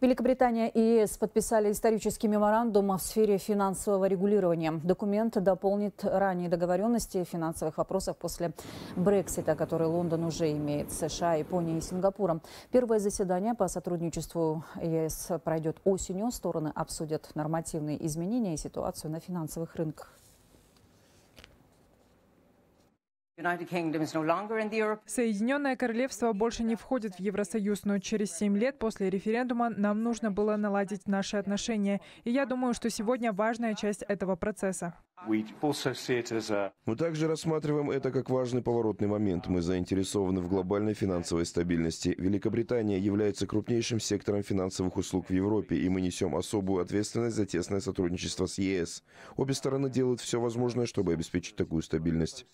Великобритания и ЕС подписали исторический меморандум в сфере финансового регулирования. Документ дополнит ранние договоренности в финансовых вопросах после Брексита, который Лондон уже имеет США, Японией и Сингапуром. Первое заседание по сотрудничеству ЕС пройдет осенью. Стороны обсудят нормативные изменения и ситуацию на финансовых рынках. Соединенное Королевство больше не входит в Евросоюз, но через семь лет после референдума нам нужно было наладить наши отношения. И я думаю, что сегодня важная часть этого процесса. Мы также рассматриваем это как важный поворотный момент. Мы заинтересованы в глобальной финансовой стабильности. Великобритания является крупнейшим сектором финансовых услуг в Европе, и мы несем особую ответственность за тесное сотрудничество с ЕС. Обе стороны делают все возможное, чтобы обеспечить такую стабильность.